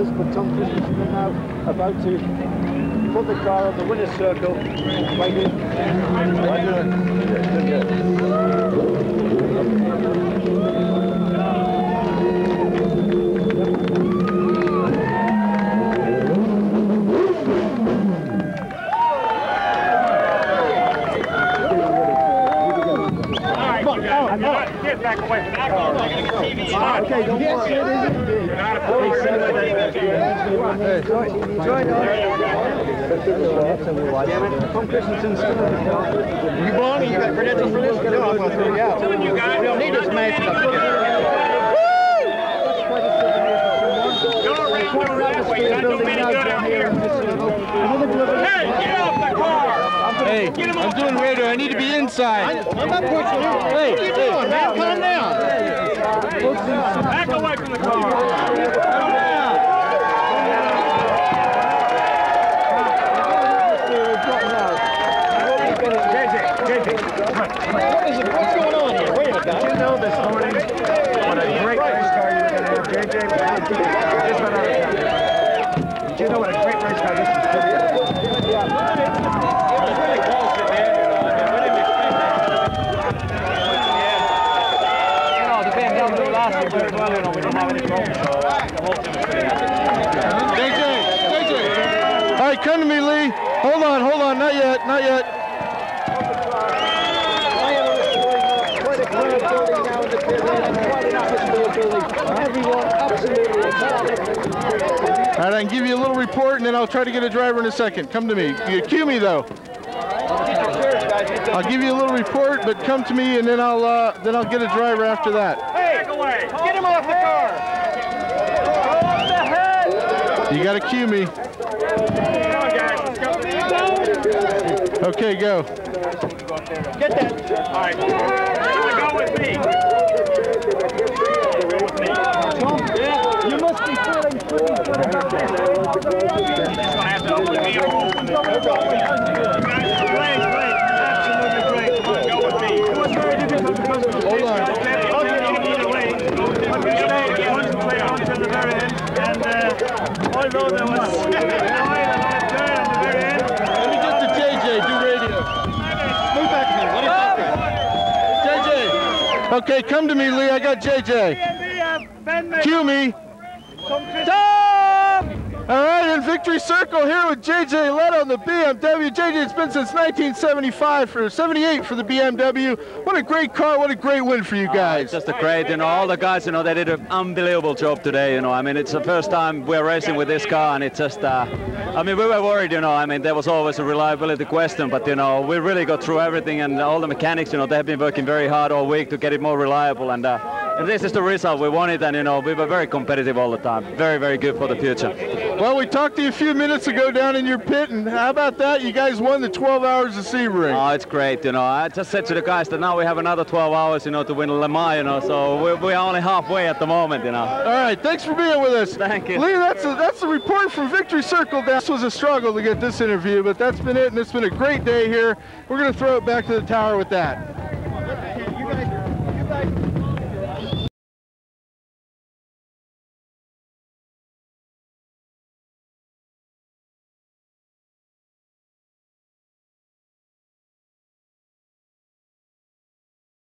us, but Tom Kristensen is now about to put the car on the winner's circle. Waiting. Get back away from that car. Okay, don't worry. Tom Kristensen's still in the car. You belong? You got credentials for this? No, I'm going to throw you out. You guys We don't need this man. Don't race over that way. Not doing any good out here. Hey, get off the car! Hey, I'm doing radio. I need to be inside. I'm not pushing you. Hey, what are you doing, man? Calm down. Back away from the car. What is it? What's going on here? Wait a minute, guys. You know this morning what a great race car you were going to have, JJ. but Just about out of time. Did you know what a great race car this is going to be? JJ, JJ. All right, come to me, Lee. Hold on, hold on. Not yet, not yet. Quite a crowd building now in the pit lane and quite an atmosphere building. Everyone absolutely ecstatic. All right, I can give you a little report, and then I'll try to get a driver in a second. Come to me. You cue me though. I'll give you a little report, but come to me, and then I'll uh, then I'll get a driver after that. Hey. Get him off the car. You got to cue me. Come on, guys. Let's go. Okay, go. Get that. All right. Go with me. Okay, come to me, Lee. I got JJ. Cue me. All right, in victory circle here with JJ Lehto on the BMW. JJ, it's been since 1975 for 78 for the BMW. What a great car! What a great win for you guys. Just a great, you know, all the guys, you know, they did an unbelievable job today, you know. I mean, it's the first time we're racing with this car, and it's just, uh, I mean, we were worried, you know. I mean, there was always a reliability question, but, you know, we really got through everything, and all the mechanics, you know, they have been working very hard all week to get it more reliable, and, uh, and this is the result we wanted, and, you know, we were very competitive all the time. Very, very good for the future. Well, we talked to you a few minutes ago down in your pit, and how about that? You guys won the 12 hours of Sebring. Oh, it's great, you know. I just said to the guys that now we have another 12 hours, you know, to win Le Mans, you know, so we're, we're only halfway at the moment, you know. All right, thanks for being with us. Thank you. Lee, that's a, that's the report from Victory Circle. This was a struggle to get this interview, but that's been it, and it's been a great day here. We're going to throw it back to the tower with that.